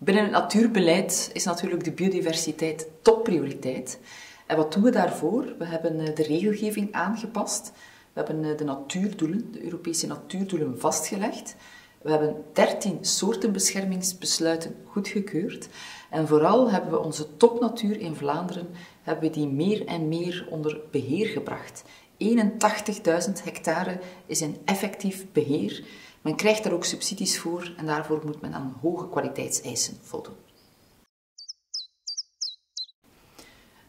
Binnen het natuurbeleid is natuurlijk de biodiversiteit topprioriteit. En wat doen we daarvoor? We hebben eh, de regelgeving aangepast. We hebben eh, de natuurdoelen, de Europese natuurdoelen vastgelegd. We hebben 13 soortenbeschermingsbesluiten goedgekeurd. En vooral hebben we onze topnatuur in Vlaanderen hebben we die meer en meer onder beheer gebracht. 81.000 hectare is in effectief beheer. Men krijgt daar ook subsidies voor en daarvoor moet men aan hoge kwaliteitseisen voldoen.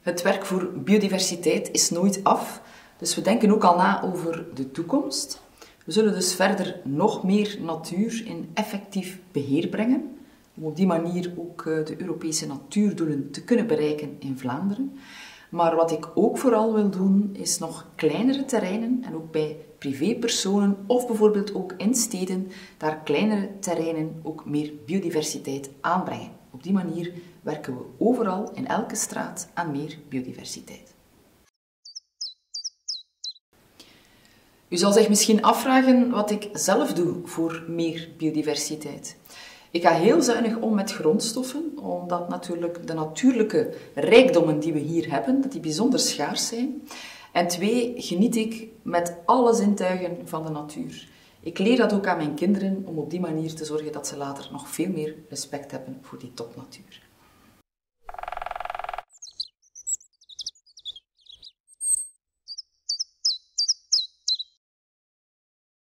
Het werk voor biodiversiteit is nooit af, dus we denken ook al na over de toekomst. We zullen dus verder nog meer natuur in effectief beheer brengen, om op die manier ook eh, de Europese natuurdoelen te kunnen bereiken in Vlaanderen. Maar wat ik ook vooral wil doen, is nog kleinere terreinen en ook bij privépersonen of bijvoorbeeld ook in steden, daar kleinere terreinen ook meer biodiversiteit aanbrengen. Op die manier werken we overal in elke straat aan meer biodiversiteit. U zal zich misschien afvragen wat ik zelf doe voor meer biodiversiteit. Ik ga heel zuinig om met grondstoffen, omdat natuurlijk de natuurlijke rijkdommen die we hier hebben, dat die bijzonder schaars zijn. En twee, geniet ik met alle zintuigen van de natuur. Ik leer dat ook aan mijn kinderen om op die manier te zorgen dat ze later nog veel meer respect hebben voor die topnatuur.